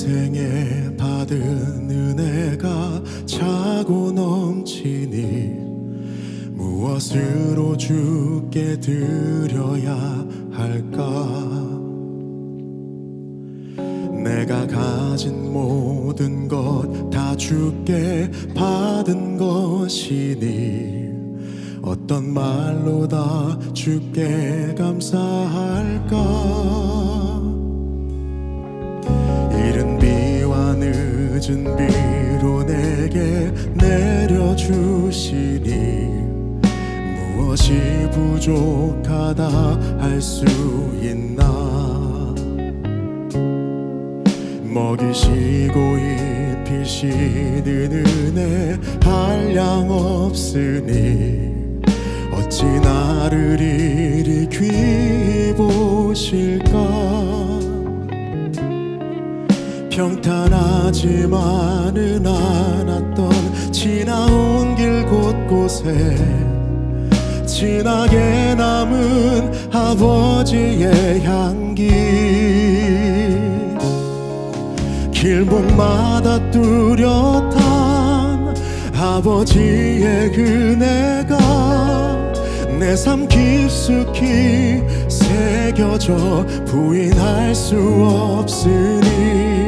인생에 받은 은혜가 차고 넘치니 무엇으로 주께 드려야 할까? 내가 가진 모든 것 다 주께 받은 것이니 어떤 말로 다 주께 감사할까? 늦은 비로 내게 내려주시니 무엇이 부족하다 할 수 있나? 먹이시고 입히시는 은혜 한량 없으니 어찌 나를 이리 귀히 보실까 평탄하지만은 않았던 지나온 길 곳곳에 진하게 남은 아버지의 향기. 길목마다 뚜렷한 아버지의 은혜가 내 삶 깊숙이 새겨져 부인할 수 없으니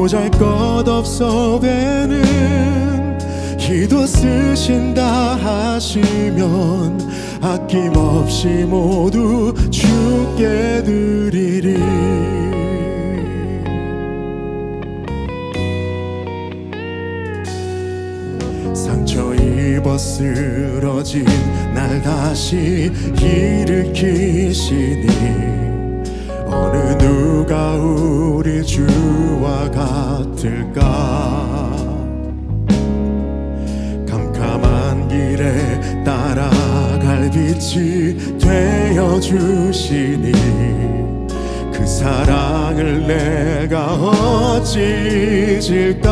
보잘것없어 배는 기도 쓰신다 하시면 아낌없이 모두 주께 드리리. 상처 입어 쓰러진 날 다시 일으키시니 따라갈 빛이 되어 주시니 그 사랑을 내가 어찌 잊을까?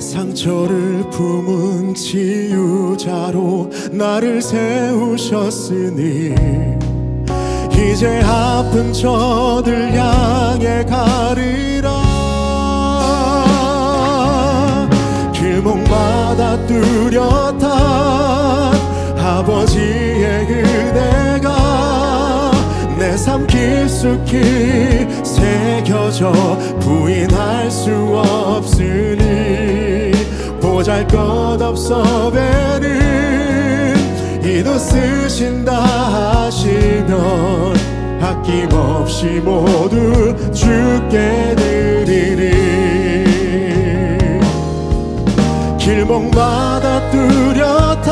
상처를 품은 치유자로 나를 세우셨으니 이제 아픈 저들 향해 가리 삶 깊숙이 새겨져 부인할 수 없으니 보잘 것 없어 배는 이도 쓰신다 하시면 아낌없이 모두 주께 드리리. 길목마다 뚜렷한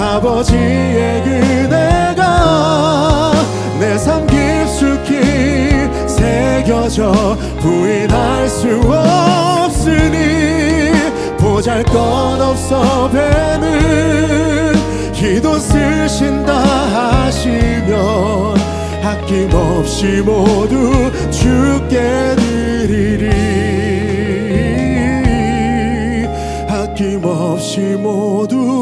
아버지의 은혜가 내 삶 깊숙이 새겨져 부인할 수 없으니 보잘 것 없어 배는 기도 쓰신다 하시면 아낌없이 모두 주께 드리리. 아낌없이 모두